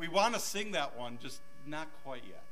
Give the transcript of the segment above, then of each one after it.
we want to sing that one, just not quite yet.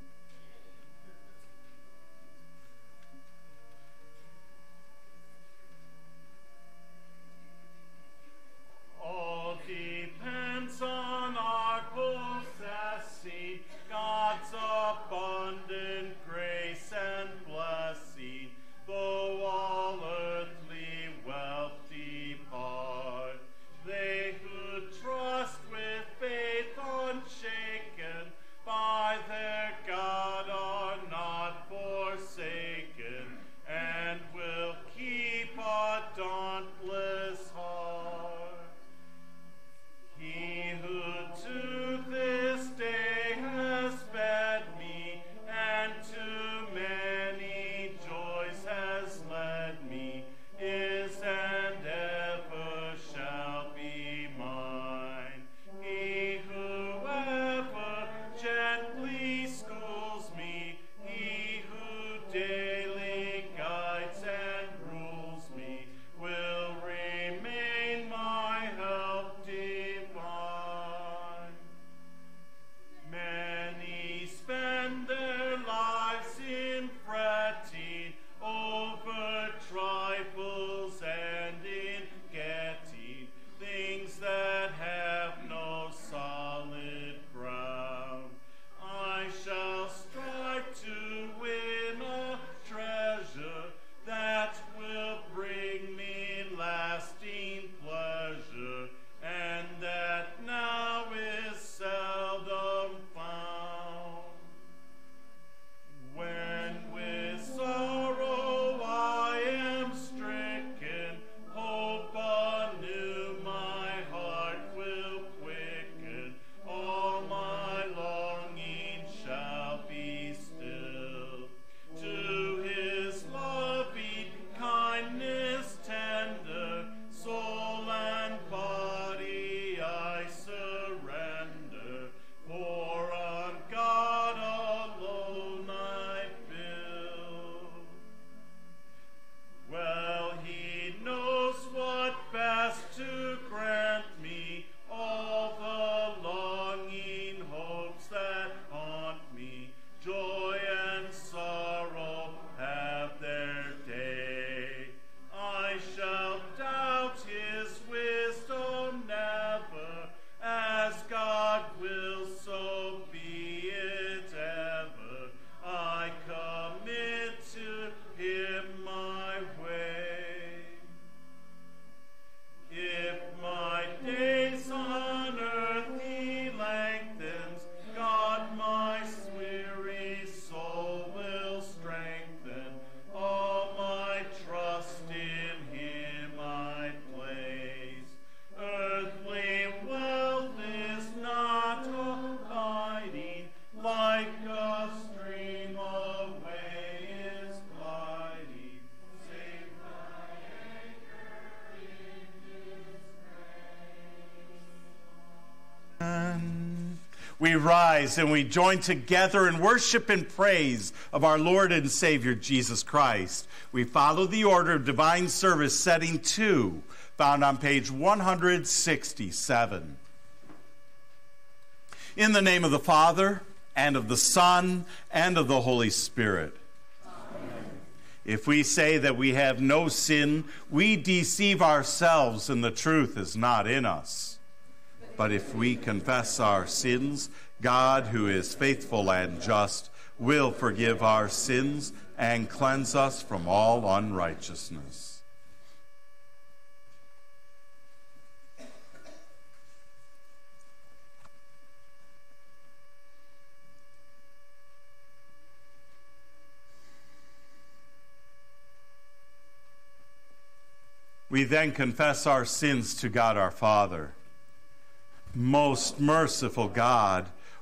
Rise and we join together in worship and praise of our Lord and Savior Jesus Christ. We follow the order of divine service setting 2, found on page 167. In the name of the Father, and of the Son, and of the Holy Spirit. If we say that we have no sin, we deceive ourselves and the truth is not in us. But if we confess our sins, God, who is faithful and just, will forgive our sins and cleanse us from all unrighteousness. We then confess our sins to God our Father. Most merciful God,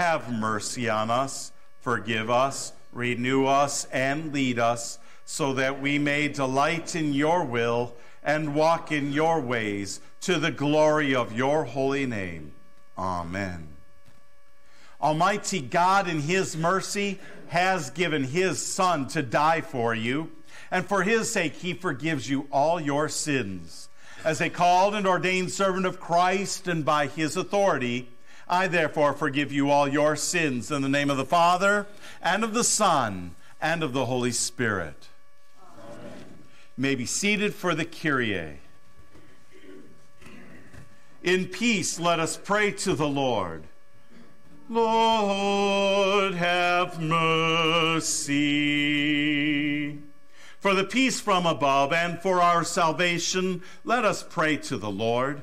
have mercy on us, forgive us, renew us, and lead us, so that we may delight in your will and walk in your ways to the glory of your holy name. Amen. Almighty God, in his mercy, has given his Son to die for you, and for his sake, he forgives you all your sins. As a called and ordained servant of Christ, and by his authority, I therefore forgive you all your sins in the name of the Father, and of the Son, and of the Holy Spirit. Amen. may be seated for the Kyrie. In peace, let us pray to the Lord. Lord, have mercy. For the peace from above and for our salvation, let us pray to the Lord.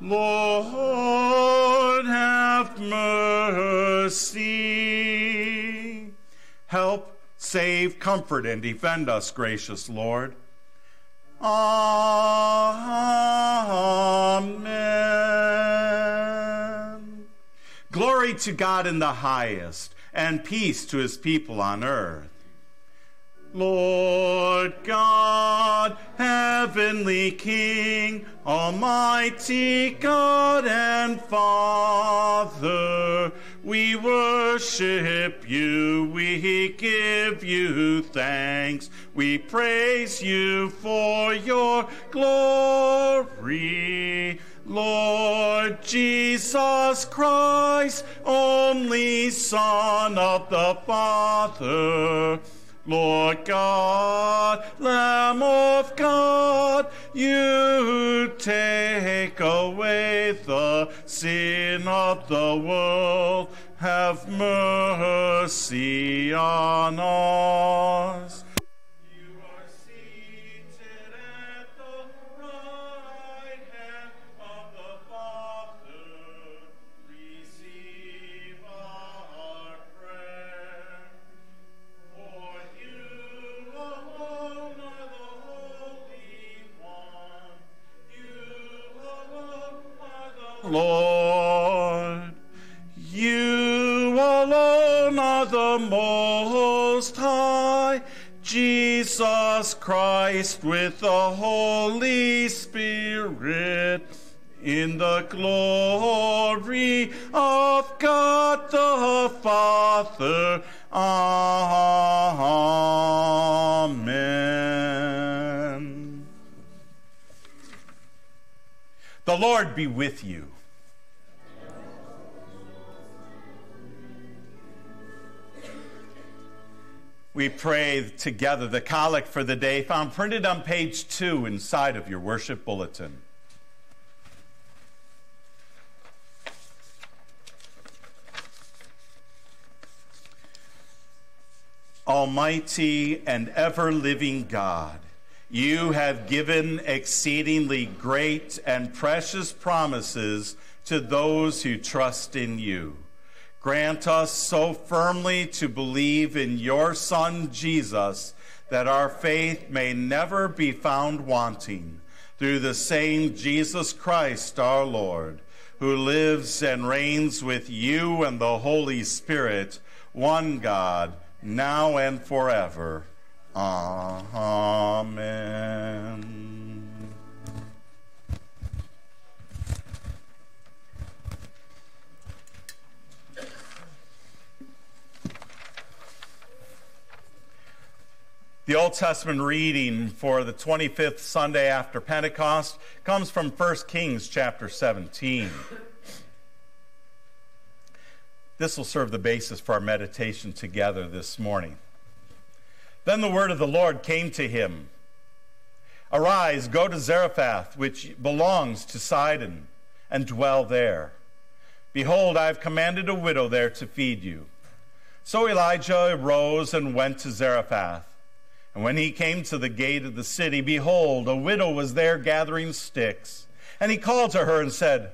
Lord, have mercy. Help, save, comfort, and defend us, gracious Lord. Amen. Glory to God in the highest, and peace to his people on earth. Lord God, heavenly King, Almighty God and Father, we worship you, we give you thanks, we praise you for your glory. Lord Jesus Christ, only Son of the Father, Lord God, Lamb of God, you take away the sin of the world. Have mercy on us. Lord. You alone are the Most High, Jesus Christ with the Holy Spirit, in the glory of God the Father. Amen. The Lord be with you. We pray together the collect for the day found printed on page two inside of your worship bulletin. Almighty and ever living God, you have given exceedingly great and precious promises to those who trust in you. Grant us so firmly to believe in your Son, Jesus, that our faith may never be found wanting. Through the same Jesus Christ our Lord, who lives and reigns with you and the Holy Spirit, one God, now and forever. Amen. The Old Testament reading for the 25th Sunday after Pentecost comes from 1 Kings chapter 17. This will serve the basis for our meditation together this morning. Then the word of the Lord came to him Arise, go to Zarephath, which belongs to Sidon, and dwell there. Behold, I have commanded a widow there to feed you. So Elijah arose and went to Zarephath. And when he came to the gate of the city, behold, a widow was there gathering sticks. And he called to her and said,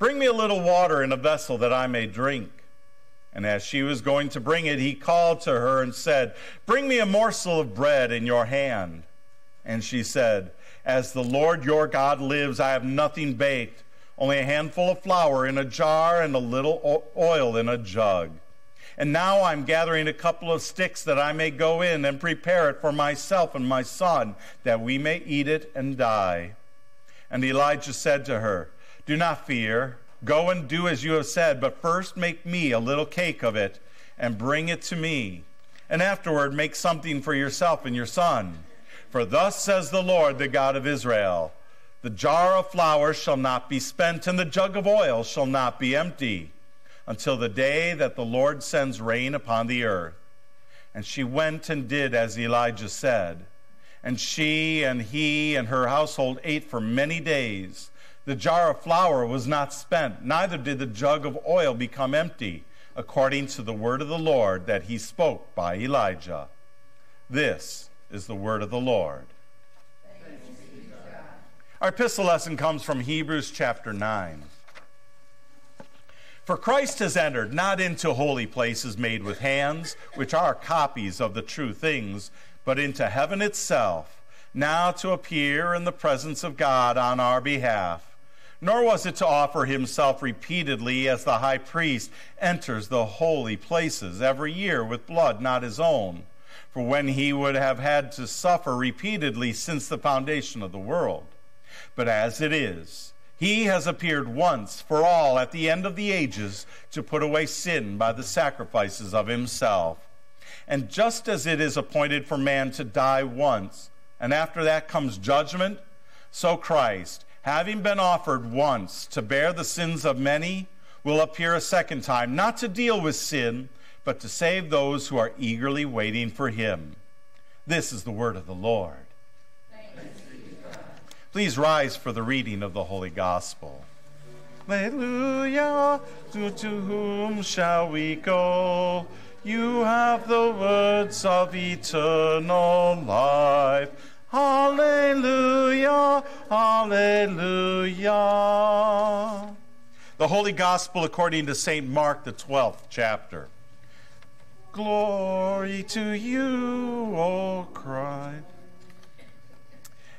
Bring me a little water in a vessel that I may drink. And as she was going to bring it, he called to her and said, Bring me a morsel of bread in your hand. And she said, As the Lord your God lives, I have nothing baked only a handful of flour in a jar and a little oil in a jug. And now I'm gathering a couple of sticks that I may go in and prepare it for myself and my son, that we may eat it and die. And Elijah said to her, Do not fear. Go and do as you have said, but first make me a little cake of it and bring it to me. And afterward make something for yourself and your son. For thus says the Lord, the God of Israel the jar of flour shall not be spent, and the jug of oil shall not be empty, until the day that the Lord sends rain upon the earth. And she went and did as Elijah said. And she and he and her household ate for many days. The jar of flour was not spent, neither did the jug of oil become empty, according to the word of the Lord that he spoke by Elijah. This is the word of the Lord. Our epistle lesson comes from Hebrews chapter 9. For Christ has entered not into holy places made with hands, which are copies of the true things, but into heaven itself, now to appear in the presence of God on our behalf. Nor was it to offer himself repeatedly as the high priest enters the holy places every year with blood not his own. For when he would have had to suffer repeatedly since the foundation of the world, but as it is, he has appeared once for all at the end of the ages to put away sin by the sacrifices of himself. And just as it is appointed for man to die once, and after that comes judgment, so Christ, having been offered once to bear the sins of many, will appear a second time, not to deal with sin, but to save those who are eagerly waiting for him. This is the word of the Lord. Please rise for the reading of the Holy Gospel. Alleluia, to, to whom shall we go? You have the words of eternal life. Alleluia, Alleluia. The Holy Gospel according to St. Mark, the 12th chapter. Glory to you, O Christ.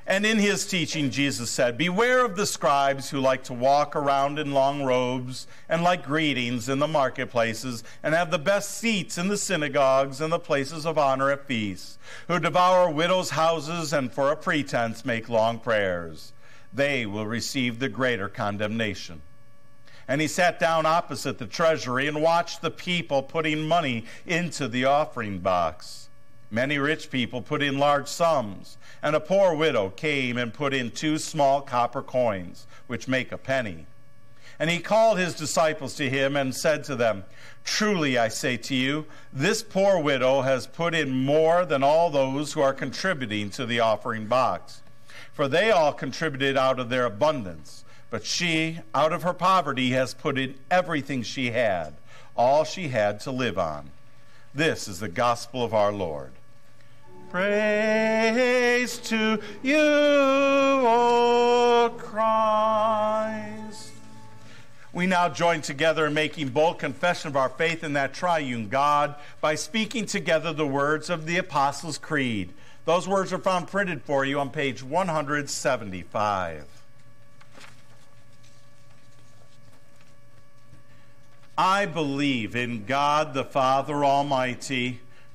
And in his teaching, Jesus said, Beware of the scribes who like to walk around in long robes and like greetings in the marketplaces and have the best seats in the synagogues and the places of honor at feasts, who devour widows' houses and for a pretense make long prayers. They will receive the greater condemnation. And he sat down opposite the treasury and watched the people putting money into the offering box. Many rich people put in large sums, and a poor widow came and put in two small copper coins, which make a penny. And he called his disciples to him and said to them, Truly I say to you, this poor widow has put in more than all those who are contributing to the offering box. For they all contributed out of their abundance, but she, out of her poverty, has put in everything she had, all she had to live on. This is the gospel of our Lord. Praise to you, O Christ. We now join together in making bold confession of our faith in that triune God by speaking together the words of the Apostles' Creed. Those words are found printed for you on page 175. I believe in God the Father Almighty,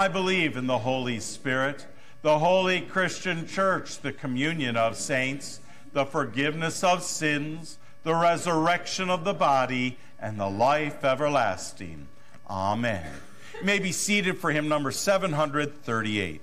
I believe in the Holy Spirit, the holy Christian church, the communion of saints, the forgiveness of sins, the resurrection of the body, and the life everlasting. Amen. You may be seated for hymn number 738.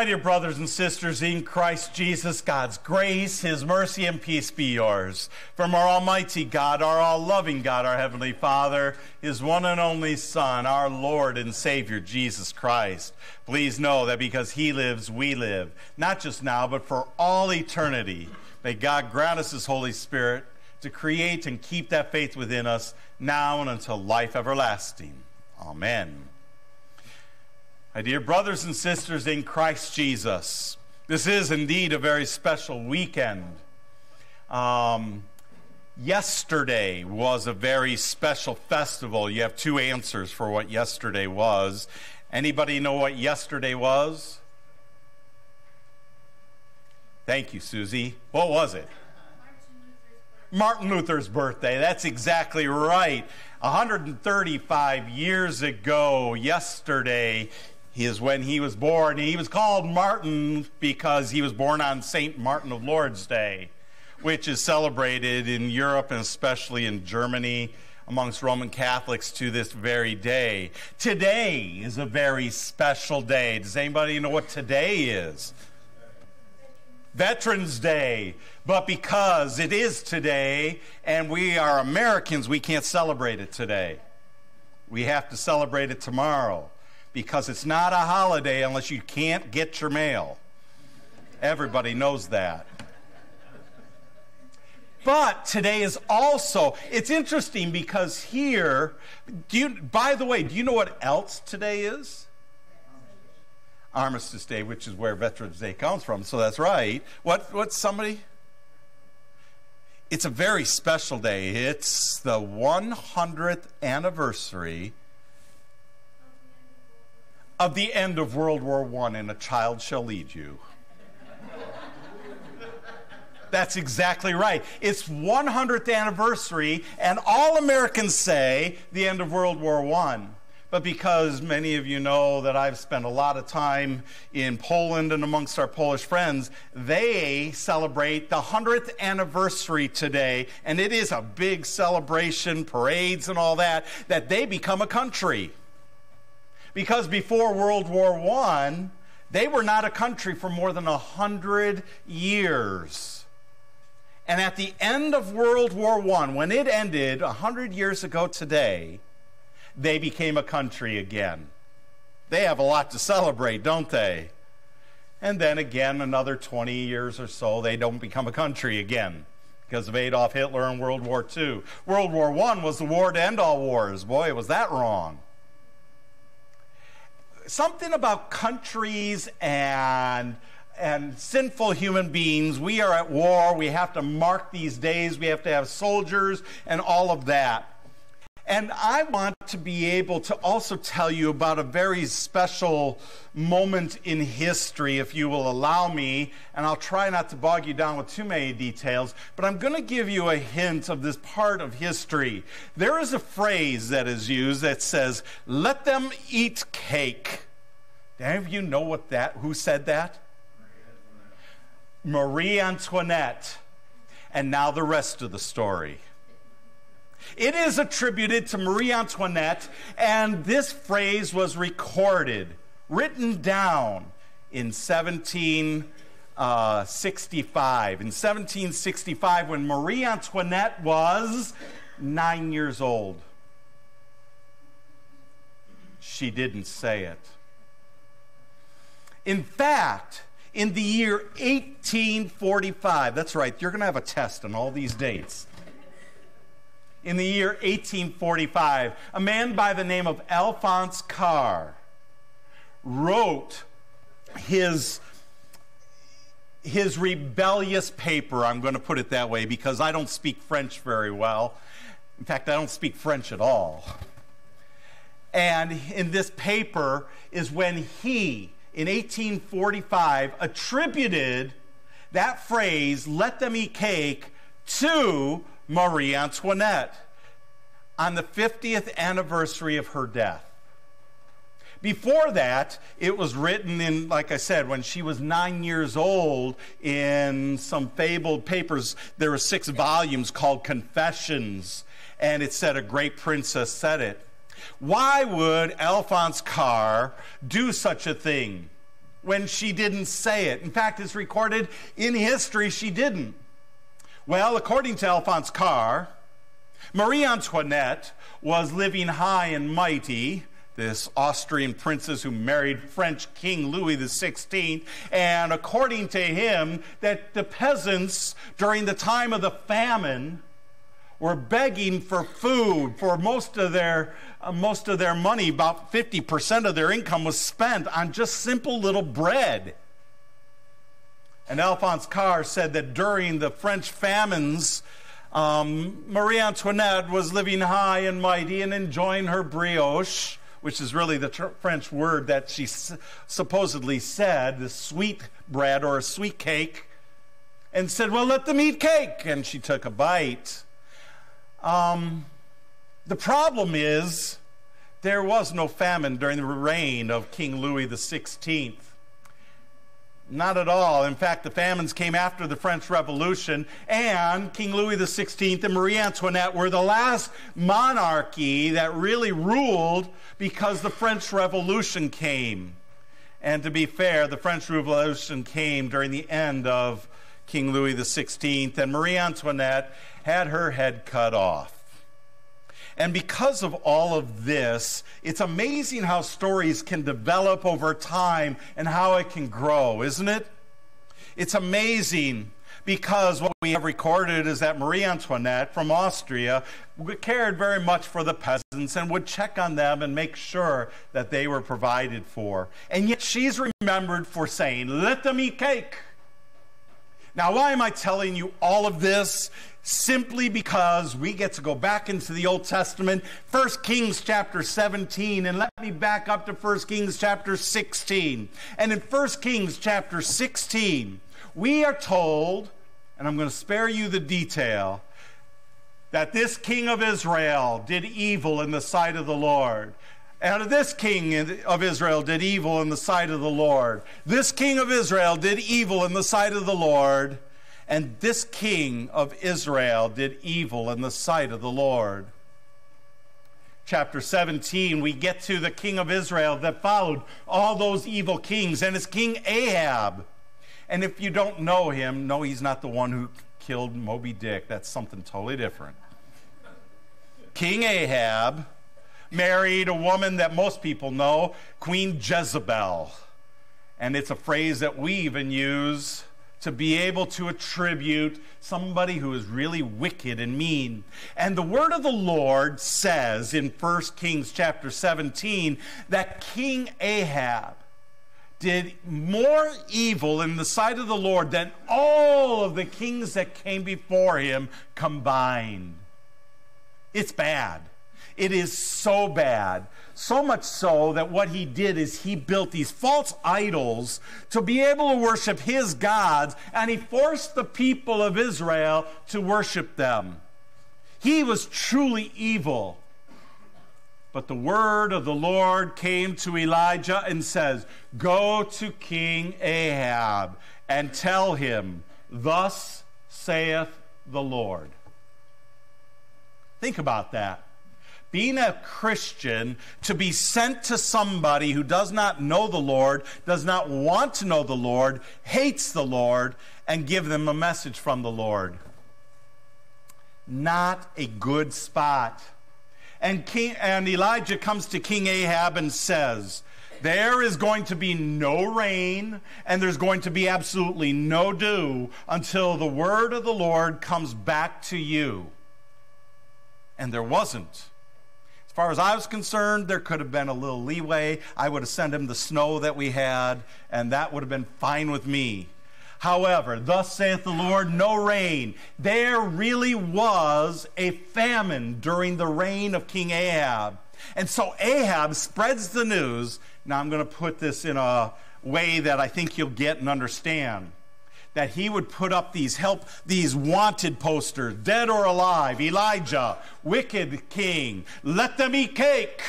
My dear brothers and sisters in Christ Jesus, God's grace, His mercy, and peace be yours. From our Almighty God, our all loving God, our Heavenly Father, His one and only Son, our Lord and Savior, Jesus Christ. Please know that because He lives, we live, not just now, but for all eternity. May God grant us His Holy Spirit to create and keep that faith within us now and until life everlasting. Amen. My dear brothers and sisters in Christ Jesus, this is indeed a very special weekend. Um, yesterday was a very special festival. You have two answers for what yesterday was. Anybody know what yesterday was? Thank you, Susie. What was it? Martin Luther's birthday. That's exactly right. 135 years ago, yesterday, is when he was born. He was called Martin because he was born on St. Martin of Lourdes Day, which is celebrated in Europe and especially in Germany amongst Roman Catholics to this very day. Today is a very special day. Does anybody know what today is? Veterans Day. But because it is today and we are Americans, we can't celebrate it today. We have to celebrate it tomorrow because it's not a holiday unless you can't get your mail. Everybody knows that. But today is also, it's interesting because here, do you, by the way, do you know what else today is? Armistice Day, which is where Veterans Day comes from, so that's right. What, what's somebody? It's a very special day. It's the 100th anniversary of the end of World War I, and a child shall lead you. That's exactly right. It's 100th anniversary, and all Americans say the end of World War I. but because many of you know that I've spent a lot of time in Poland and amongst our Polish friends, they celebrate the 100th anniversary today, and it is a big celebration, parades and all that, that they become a country. Because before World War I, they were not a country for more than a hundred years. And at the end of World War I, when it ended a hundred years ago today, they became a country again. They have a lot to celebrate, don't they? And then again, another 20 years or so, they don't become a country again because of Adolf Hitler and World War II. World War I was the war to end all wars. Boy, was that wrong. Something about countries and and sinful human beings. We are at war. We have to mark these days. We have to have soldiers and all of that. And I want to be able to also tell you about a very special moment in history, if you will allow me. And I'll try not to bog you down with too many details, but I'm going to give you a hint of this part of history. There is a phrase that is used that says, let them eat cake. Do any of you know what that, who said that? Marie Antoinette. And now the rest of the story. It is attributed to Marie Antoinette, and this phrase was recorded, written down in 1765. Uh, in 1765, when Marie Antoinette was nine years old. She didn't say it. In fact, in the year 1845, that's right, you're going to have a test on all these dates in the year 1845, a man by the name of Alphonse Karr wrote his his rebellious paper, I'm going to put it that way because I don't speak French very well. In fact, I don't speak French at all. And in this paper is when he, in 1845, attributed that phrase, let them eat cake, to Marie Antoinette on the 50th anniversary of her death. Before that, it was written in, like I said, when she was nine years old in some fabled papers. There were six volumes called Confessions, and it said a great princess said it. Why would Alphonse Karr do such a thing when she didn't say it? In fact, it's recorded in history she didn't. Well, according to Alphonse Karr, Marie Antoinette was living high and mighty, this Austrian princess who married French King Louis XVI, and according to him, that the peasants during the time of the famine were begging for food for most of their uh, most of their money about 50% of their income was spent on just simple little bread and Alphonse Karr said that during the French famines, um, Marie Antoinette was living high and mighty and enjoying her brioche, which is really the tr- French word that she s- supposedly said, the sweet bread or a sweet cake, and said, Well, let them eat cake. And she took a bite. Um, the problem is, there was no famine during the reign of King Louis XVI. Not at all. In fact, the famines came after the French Revolution, and King Louis XVI and Marie Antoinette were the last monarchy that really ruled because the French Revolution came. And to be fair, the French Revolution came during the end of King Louis XVI, and Marie Antoinette had her head cut off. And because of all of this, it's amazing how stories can develop over time and how it can grow, isn't it? It's amazing because what we have recorded is that Marie Antoinette from Austria cared very much for the peasants and would check on them and make sure that they were provided for. And yet she's remembered for saying, Let them eat cake. Now, why am I telling you all of this? simply because we get to go back into the Old Testament, 1 Kings chapter 17, and let me back up to 1 Kings chapter 16. And in 1 Kings chapter 16, we are told, and I'm going to spare you the detail, that this king of Israel did evil in the sight of the Lord. And this king of Israel did evil in the sight of the Lord. This king of Israel did evil in the sight of the Lord. And this king of Israel did evil in the sight of the Lord. Chapter 17, we get to the king of Israel that followed all those evil kings, and it's King Ahab. And if you don't know him, no, he's not the one who killed Moby Dick. That's something totally different. King Ahab married a woman that most people know, Queen Jezebel. And it's a phrase that we even use to be able to attribute somebody who is really wicked and mean. And the word of the Lord says in 1 Kings chapter 17 that King Ahab did more evil in the sight of the Lord than all of the kings that came before him combined. It's bad. It is so bad. So much so that what he did is he built these false idols to be able to worship his gods, and he forced the people of Israel to worship them. He was truly evil. But the word of the Lord came to Elijah and says, Go to King Ahab and tell him, Thus saith the Lord. Think about that. Being a Christian, to be sent to somebody who does not know the Lord, does not want to know the Lord, hates the Lord, and give them a message from the Lord. Not a good spot. And, King, and Elijah comes to King Ahab and says, There is going to be no rain, and there's going to be absolutely no dew until the word of the Lord comes back to you. And there wasn't. As far as I was concerned, there could have been a little leeway. I would have sent him the snow that we had, and that would have been fine with me. However, thus saith the Lord, no rain. There really was a famine during the reign of King Ahab. And so Ahab spreads the news. Now I'm going to put this in a way that I think you'll get and understand. That he would put up these help, these wanted posters, dead or alive, Elijah, wicked king, let them eat cake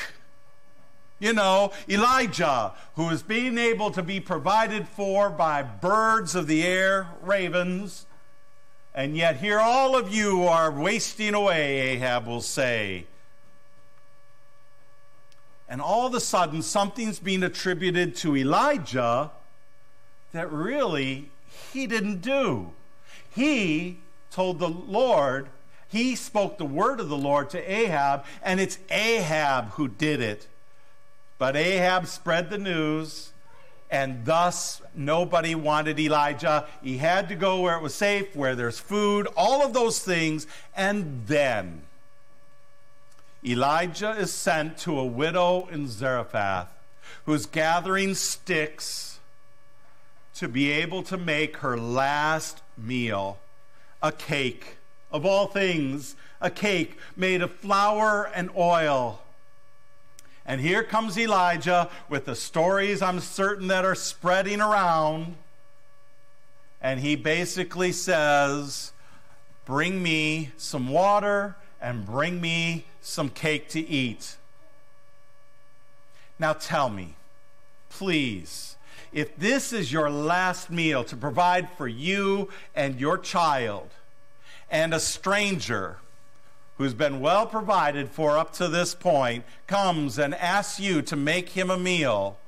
you know, Elijah, who is being able to be provided for by birds of the air, ravens, and yet here all of you are wasting away, Ahab will say. And all of a sudden, something's being attributed to Elijah that really he didn't do. He told the Lord, he spoke the word of the Lord to Ahab, and it's Ahab who did it. But Ahab spread the news, and thus nobody wanted Elijah. He had to go where it was safe, where there's food, all of those things. And then Elijah is sent to a widow in Zarephath who's gathering sticks to be able to make her last meal a cake. Of all things, a cake made of flour and oil. And here comes Elijah with the stories I'm certain that are spreading around. And he basically says, Bring me some water and bring me some cake to eat. Now tell me, please, if this is your last meal to provide for you and your child and a stranger, who's been well provided for up to this point, comes and asks you to make him a meal,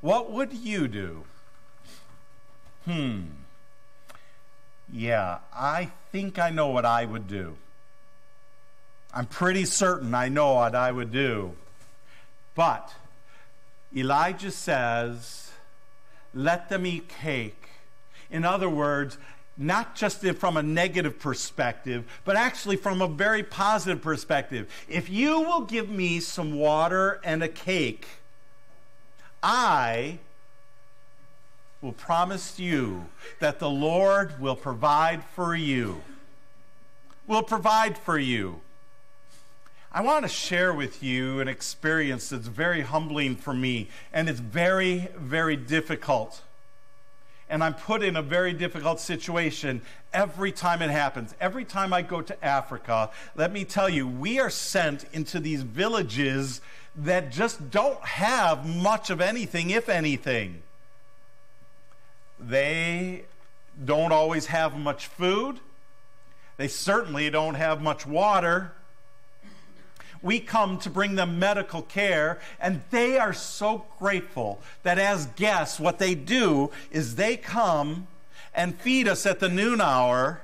what would you do? Hmm. Yeah, I think I know what I would do. I'm pretty certain I know what I would do. But Elijah says, let them eat cake. In other words, not just from a negative perspective, but actually from a very positive perspective. If you will give me some water and a cake, I will promise you that the Lord will provide for you. Will provide for you. I want to share with you an experience that's very humbling for me, and it's very, very difficult and I'm put in a very difficult situation every time it happens. Every time I go to Africa, let me tell you, we are sent into these villages that just don't have much of anything, if anything. They don't always have much food. They certainly don't have much water. We come to bring them medical care, and they are so grateful that as guests, what they do is they come and feed us at the noon hour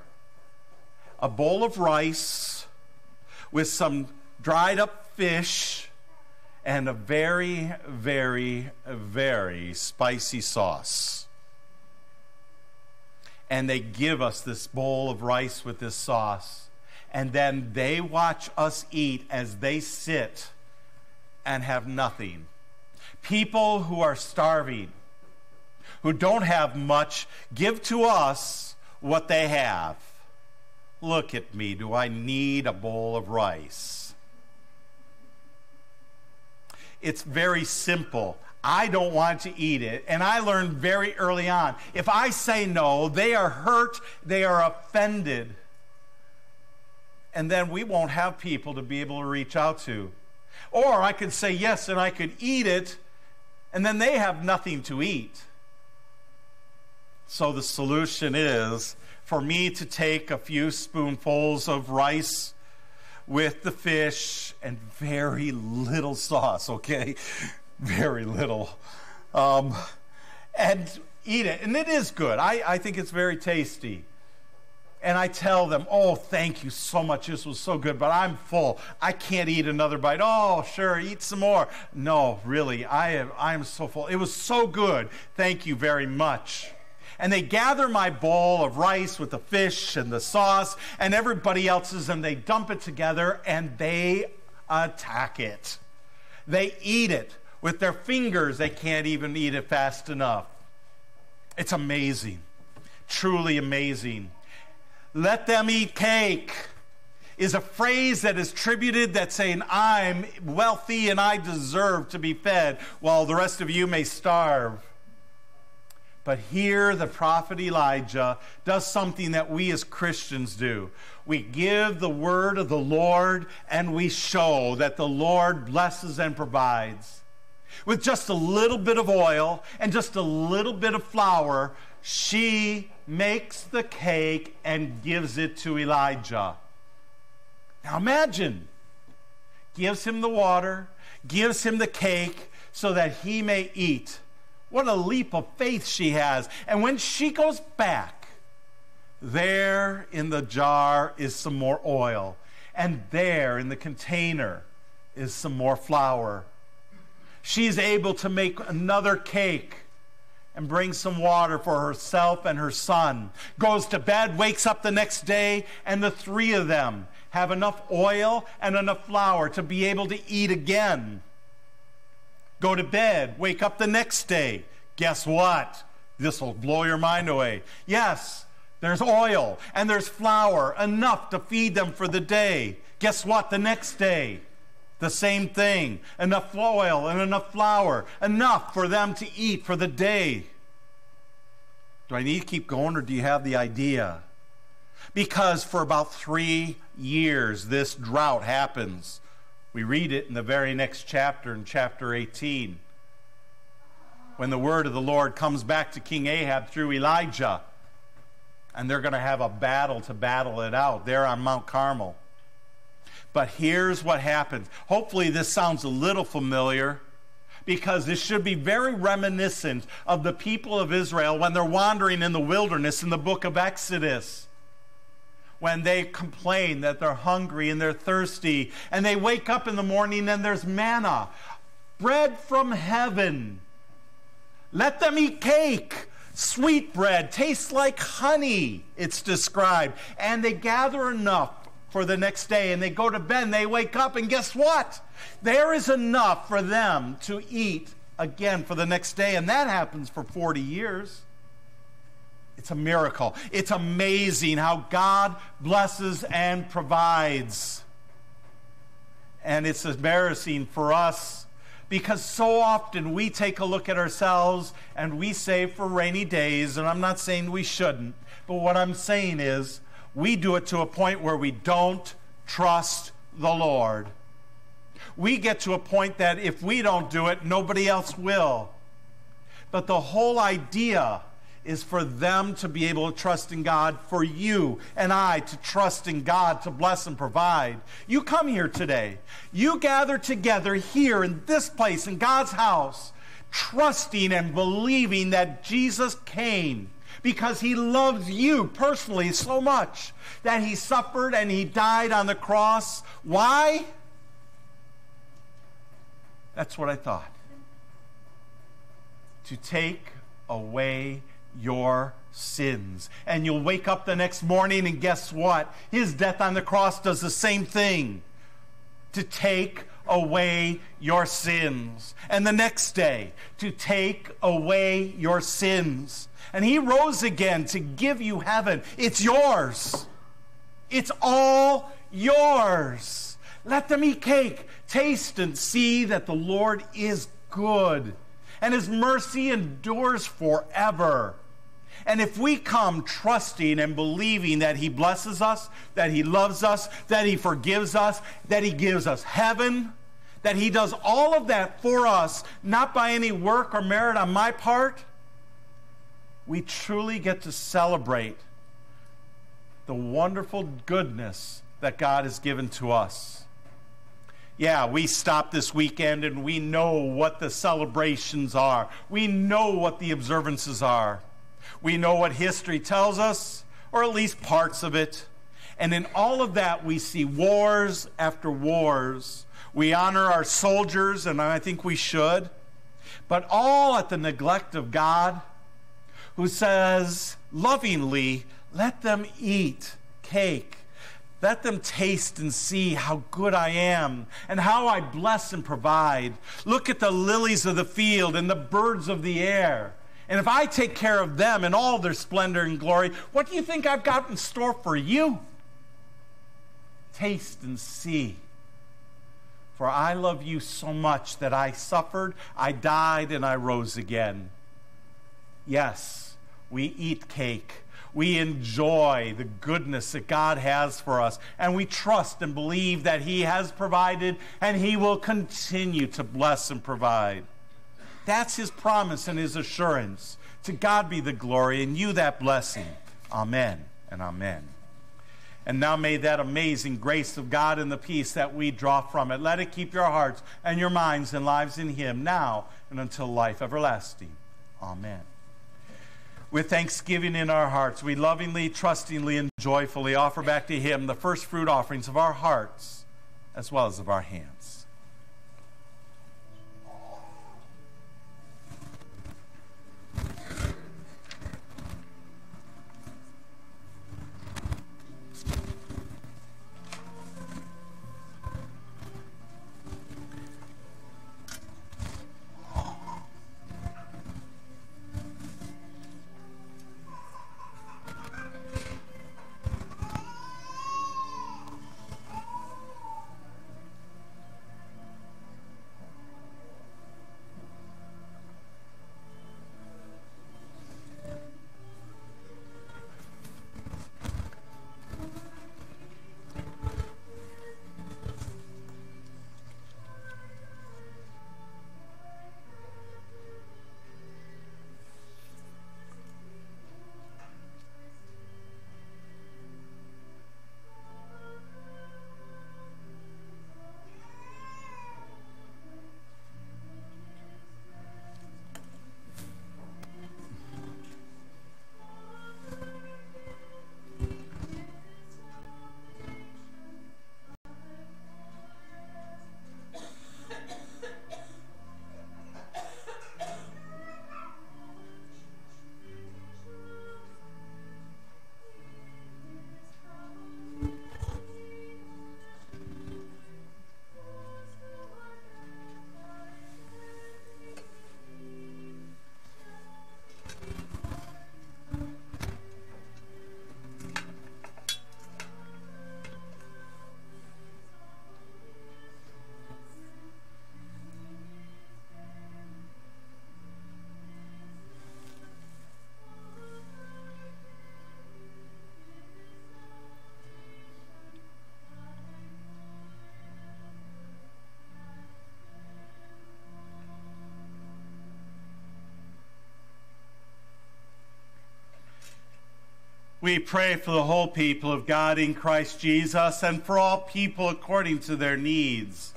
a bowl of rice with some dried up fish and a very, very, very spicy sauce. And they give us this bowl of rice with this sauce. And then they watch us eat as they sit and have nothing. People who are starving, who don't have much, give to us what they have. Look at me. Do I need a bowl of rice? It's very simple. I don't want to eat it. And I learned very early on if I say no, they are hurt, they are offended. And then we won't have people to be able to reach out to. Or I could say yes and I could eat it, and then they have nothing to eat. So the solution is for me to take a few spoonfuls of rice with the fish and very little sauce, okay? Very little. Um, and eat it. And it is good. I, I think it's very tasty. And I tell them, oh, thank you so much. This was so good, but I'm full. I can't eat another bite. Oh, sure, eat some more. No, really, I am, I am so full. It was so good. Thank you very much and they gather my bowl of rice with the fish and the sauce and everybody else's, and they dump it together and they attack it. They eat it with their fingers. They can't even eat it fast enough. It's amazing, truly amazing. Let them eat cake is a phrase that is tributed that saying, I'm wealthy and I deserve to be fed, while the rest of you may starve. But here, the prophet Elijah does something that we as Christians do. We give the word of the Lord and we show that the Lord blesses and provides. With just a little bit of oil and just a little bit of flour, she makes the cake and gives it to Elijah. Now imagine, gives him the water, gives him the cake so that he may eat. What a leap of faith she has. And when she goes back, there in the jar is some more oil. And there in the container is some more flour. She's able to make another cake and brings some water for herself and her son. Goes to bed, wakes up the next day, and the three of them have enough oil and enough flour to be able to eat again go to bed, wake up the next day. Guess what? This will blow your mind away. Yes, there's oil and there's flour, enough to feed them for the day. Guess what? The next day, the same thing. Enough oil and enough flour, enough for them to eat for the day. Do I need to keep going or do you have the idea? Because for about three years, this drought happens. We read it in the very next chapter, in chapter 18, when the word of the Lord comes back to King Ahab through Elijah. And they're going to have a battle to battle it out there on Mount Carmel. But here's what happens. Hopefully, this sounds a little familiar because this should be very reminiscent of the people of Israel when they're wandering in the wilderness in the book of Exodus when they complain that they're hungry and they're thirsty, and they wake up in the morning and there's manna, bread from heaven. Let them eat cake. Sweet bread tastes like honey, it's described. And they gather enough for the next day and they go to bed and they wake up, and guess what? There is enough for them to eat again for the next day. And that happens for 40 years. It's a miracle. It's amazing how God blesses and provides. And it's embarrassing for us because so often we take a look at ourselves and we save for rainy days. And I'm not saying we shouldn't, but what I'm saying is we do it to a point where we don't trust the Lord. We get to a point that if we don't do it, nobody else will. But the whole idea is for them to be able to trust in God, for you and I to trust in God to bless and provide. You come here today. You gather together here in this place, in God's house, trusting and believing that Jesus came because he loves you personally so much that he suffered and he died on the cross. Why? That's what I thought. To take away your sins. And you'll wake up the next morning, and guess what? His death on the cross does the same thing to take away your sins. And the next day, to take away your sins. And he rose again to give you heaven. It's yours. It's all yours. Let them eat cake. Taste and see that the Lord is good, and his mercy endures forever. And if we come trusting and believing that He blesses us, that He loves us, that He forgives us, that He gives us heaven, that He does all of that for us, not by any work or merit on my part, we truly get to celebrate the wonderful goodness that God has given to us. Yeah, we stop this weekend and we know what the celebrations are. We know what the observances are. We know what history tells us, or at least parts of it. And in all of that, we see wars after wars. We honor our soldiers, and I think we should, but all at the neglect of God, who says lovingly, let them eat cake. Let them taste and see how good I am and how I bless and provide. Look at the lilies of the field and the birds of the air. And if I take care of them in all their splendor and glory, what do you think I've got in store for you? Taste and see. For I love you so much that I suffered, I died, and I rose again. Yes, we eat cake. We enjoy the goodness that God has for us, and we trust and believe that He has provided and He will continue to bless and provide. That's his promise and his assurance. To God be the glory, and you that blessing. Amen and amen. And now may that amazing grace of God and the peace that we draw from it, let it keep your hearts and your minds and lives in him now and until life everlasting. Amen. With thanksgiving in our hearts, we lovingly, trustingly, and joyfully offer back to him the first fruit offerings of our hearts as well as of our hands. We pray for the whole people of God in Christ Jesus and for all people according to their needs.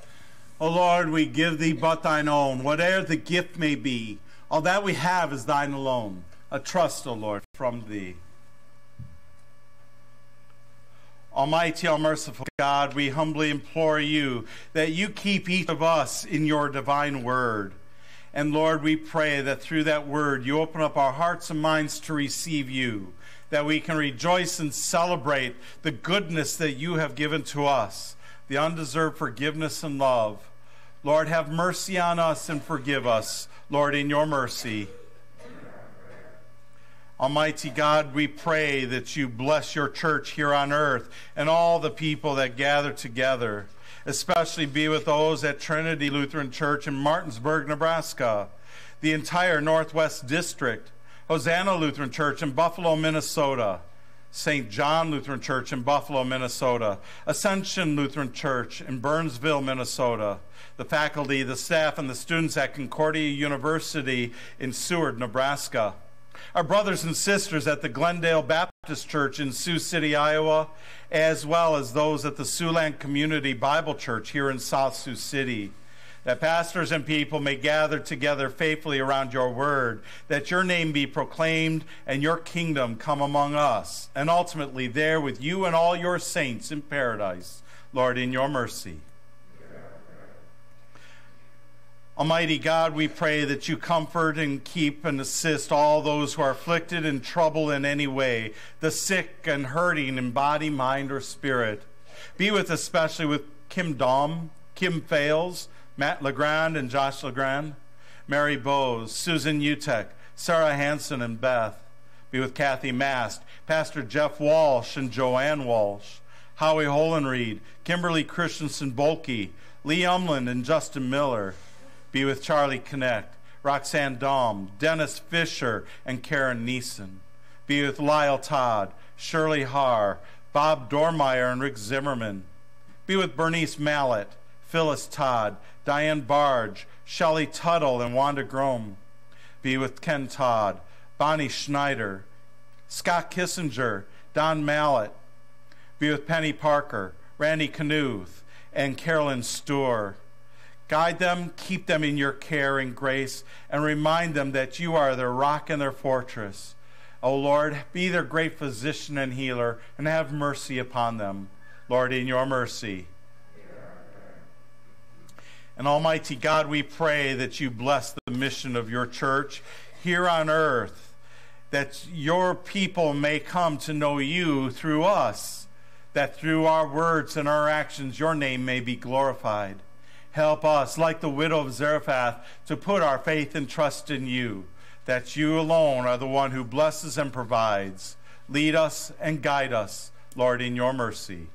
O Lord, we give thee but thine own, whate'er the gift may be. All that we have is thine alone. A trust, O Lord, from thee. Almighty, all merciful God, we humbly implore you that you keep each of us in your divine word. And Lord, we pray that through that word you open up our hearts and minds to receive you, that we can rejoice and celebrate the goodness that you have given to us, the undeserved forgiveness and love. Lord, have mercy on us and forgive us, Lord, in your mercy. Almighty God, we pray that you bless your church here on earth and all the people that gather together. Especially be with those at Trinity Lutheran Church in Martinsburg, Nebraska, the entire Northwest District, Hosanna Lutheran Church in Buffalo, Minnesota, St. John Lutheran Church in Buffalo, Minnesota, Ascension Lutheran Church in Burnsville, Minnesota, the faculty, the staff, and the students at Concordia University in Seward, Nebraska our brothers and sisters at the Glendale Baptist Church in Sioux City, Iowa, as well as those at the Siouxland Community Bible Church here in South Sioux City. That pastors and people may gather together faithfully around your word, that your name be proclaimed and your kingdom come among us, and ultimately there with you and all your saints in paradise, Lord, in your mercy. Almighty God, we pray that you comfort and keep and assist all those who are afflicted and troubled in any way, the sick and hurting in body, mind, or spirit. Be with especially with Kim Dom, Kim Fales, Matt Legrand and Josh Legrand, Mary Bowes, Susan Utek, Sarah Hanson and Beth. Be with Kathy Mast, Pastor Jeff Walsh and Joanne Walsh, Howie Holenreed, Kimberly Christensen Bolke, Lee Umland and Justin Miller. Be with Charlie Connect, Roxanne Dom, Dennis Fisher, and Karen Neeson. Be with Lyle Todd, Shirley Haar, Bob Dormeyer, and Rick Zimmerman. Be with Bernice Mallet, Phyllis Todd, Diane Barge, Shelley Tuttle, and Wanda Grom. Be with Ken Todd, Bonnie Schneider, Scott Kissinger, Don Mallet. Be with Penny Parker, Randy Knuth, and Carolyn Stoor. Guide them, keep them in your care and grace, and remind them that you are their rock and their fortress. O Lord, be their great physician and healer, and have mercy upon them. Lord, in your mercy. And Almighty God, we pray that you bless the mission of your church here on earth, that your people may come to know you through us, that through our words and our actions your name may be glorified. Help us, like the widow of Zarephath, to put our faith and trust in you, that you alone are the one who blesses and provides. Lead us and guide us, Lord, in your mercy.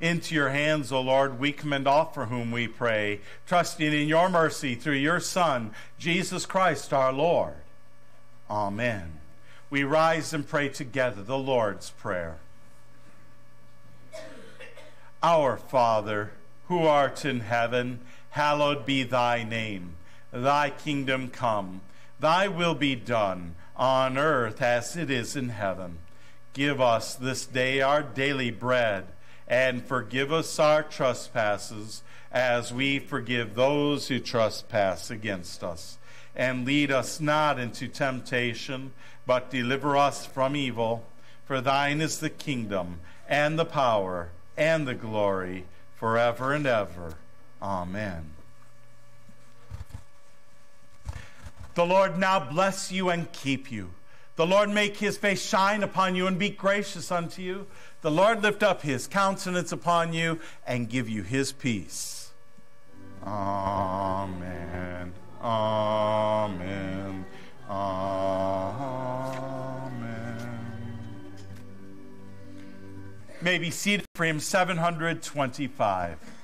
Into your hands, O Lord, we commend all for whom we pray, trusting in your mercy through your Son, Jesus Christ our Lord. Amen. We rise and pray together the Lord's Prayer. Our Father, who art in heaven, hallowed be thy name. Thy kingdom come, thy will be done, on earth as it is in heaven. Give us this day our daily bread, and forgive us our trespasses, as we forgive those who trespass against us. And lead us not into temptation, but deliver us from evil. For thine is the kingdom, and the power, and the glory forever and ever. Amen. The Lord now bless you and keep you. The Lord make his face shine upon you and be gracious unto you. The Lord lift up his countenance upon you and give you his peace. Amen. Amen. Amen. May be seated for hymn 725.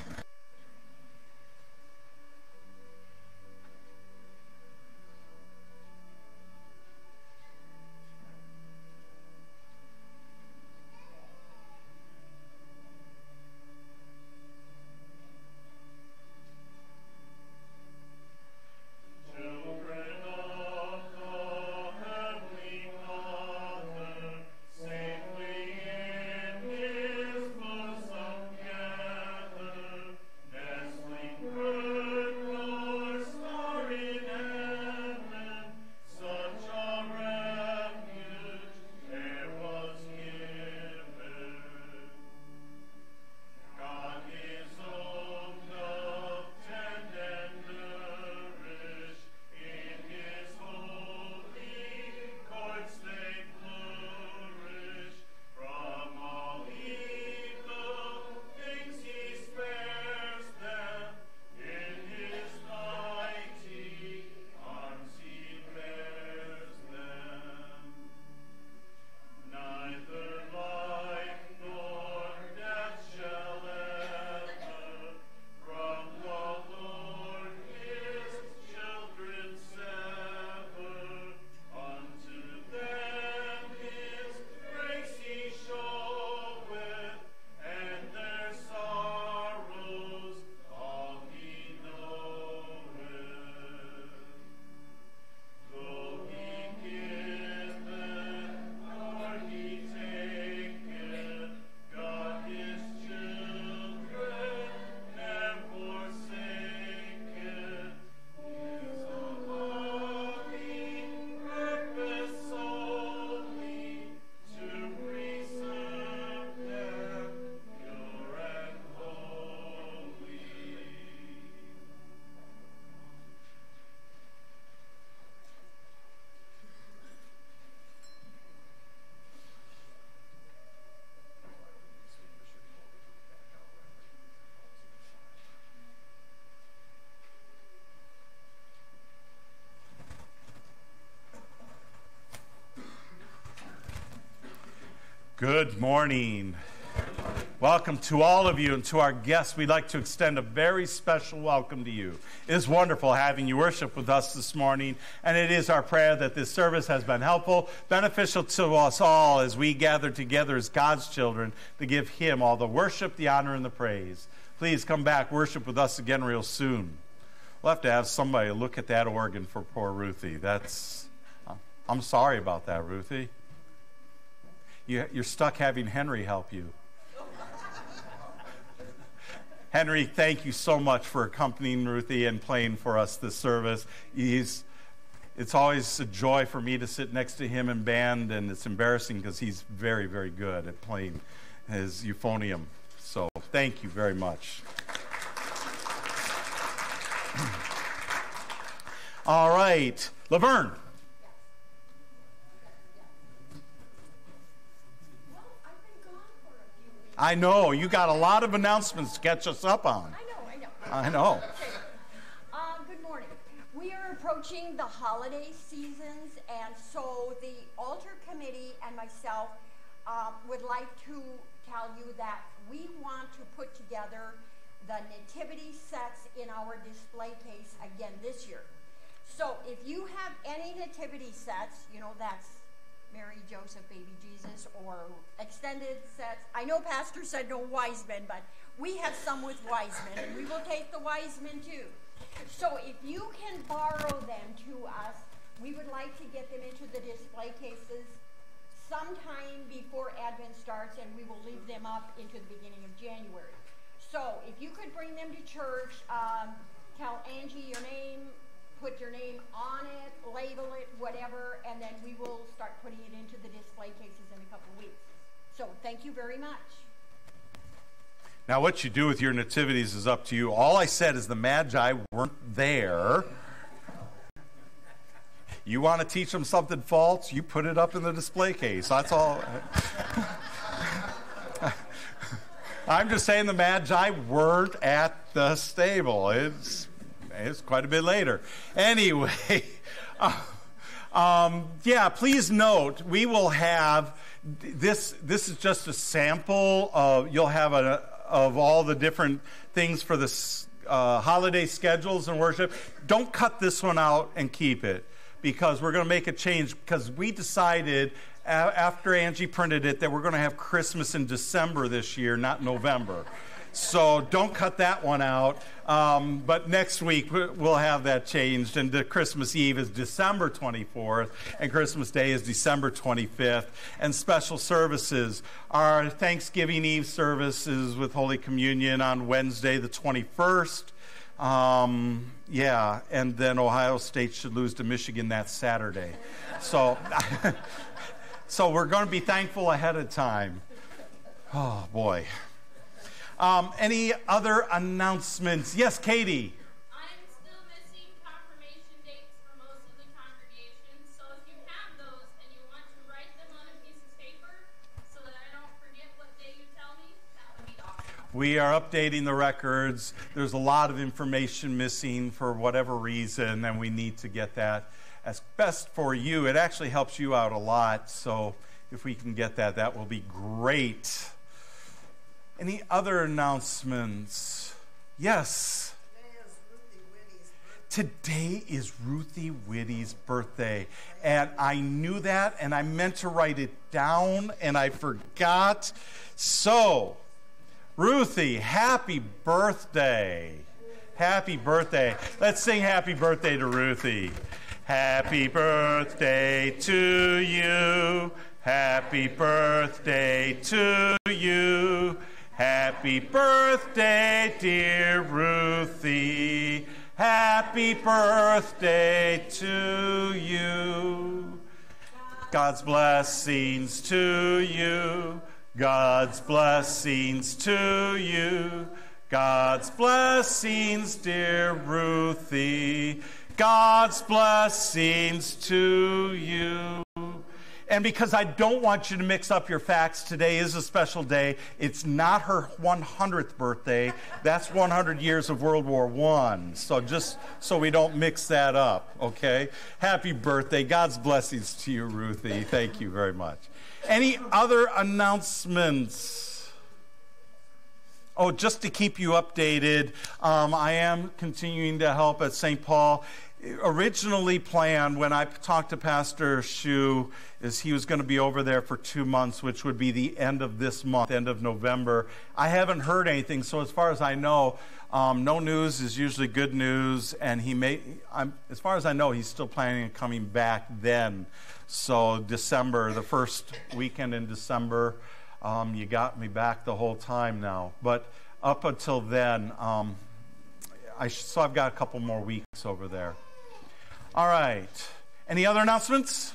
Good morning. Welcome to all of you and to our guests. We'd like to extend a very special welcome to you. It is wonderful having you worship with us this morning, and it is our prayer that this service has been helpful, beneficial to us all as we gather together as God's children to give Him all the worship, the honor, and the praise. Please come back, worship with us again real soon. We'll have to have somebody look at that organ for poor Ruthie. That's, I'm sorry about that, Ruthie. You, you're stuck having Henry help you. Henry, thank you so much for accompanying Ruthie and playing for us this service. He's, it's always a joy for me to sit next to him in band, and it's embarrassing because he's very, very good at playing his euphonium. So thank you very much. All right, Laverne. I know. You got a lot of announcements to catch us up on. I know, I know. I know. Okay. Uh, good morning. We are approaching the holiday seasons, and so the altar committee and myself um, would like to tell you that we want to put together the nativity sets in our display case again this year. So if you have any nativity sets, you know, that's Mary, Joseph, baby Jesus, or extended sets. I know Pastor said no wise men, but we have some with wise men, and we will take the wise men too. So if you can borrow them to us, we would like to get them into the display cases sometime before Advent starts, and we will leave them up into the beginning of January. So if you could bring them to church, um, tell Angie your name, put your name on it, label it, whatever, and then we will start putting it into the display cases in a couple of weeks. So thank you very much. Now, what you do with your nativities is up to you. All I said is the Magi weren't there. You want to teach them something false? You put it up in the display case. That's all. I'm just saying the Magi weren't at the stable. It's it's quite a bit later. Anyway, uh, um, yeah, please note we will have this. This is just a sample of. You'll have a of all the different things for the uh, holiday schedules and worship. Don't cut this one out and keep it because we're going to make a change because we decided after Angie printed it that we're going to have Christmas in December this year, not November. So don't cut that one out. Um, but next week we'll have that changed, and the Christmas Eve is December 24th, and Christmas Day is December 25th. And special services our Thanksgiving Eve services with Holy Communion on Wednesday the 21st. Um, yeah, and then Ohio State should lose to Michigan that Saturday. So, so we're going to be thankful ahead of time. Oh boy. Um, any other announcements? Yes, Katie. I'm still missing confirmation dates for most of the congregations, so if you have those and you want to write them on a piece of paper so that I don't forget what day you tell me, that would be awesome. We are updating the records. There's a lot of information missing for whatever reason, and we need to get that as best for you. It actually helps you out a lot, so if we can get that, that will be great. Any other announcements? Yes. Today is Ruthie Whitty's birthday. And I knew that and I meant to write it down and I forgot. So, Ruthie, happy birthday. Happy birthday. Let's sing happy birthday to Ruthie. Happy birthday to you. Happy birthday to you. Happy birthday, dear Ruthie. Happy birthday to you. God's blessings to you. God's blessings to you. God's blessings, dear Ruthie. God's blessings to you. And because I don't want you to mix up your facts, today is a special day. It's not her 100th birthday. That's 100 years of World War I. So just so we don't mix that up, okay? Happy birthday. God's blessings to you, Ruthie. Thank you very much. Any other announcements? Oh, just to keep you updated, um, I am continuing to help at St. Paul originally planned when I talked to Pastor Shu is he was going to be over there for two months, which would be the end of this month, end of November. I haven't heard anything, so as far as I know, um, no news is usually good news, and he may. I'm, as far as I know, he's still planning on coming back then. So December, the first weekend in December, um, you got me back the whole time now. But up until then, um, I, so I've got a couple more weeks over there. All right. Any other announcements?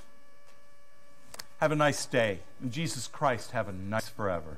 Have a nice day. And Jesus Christ, have a nice forever.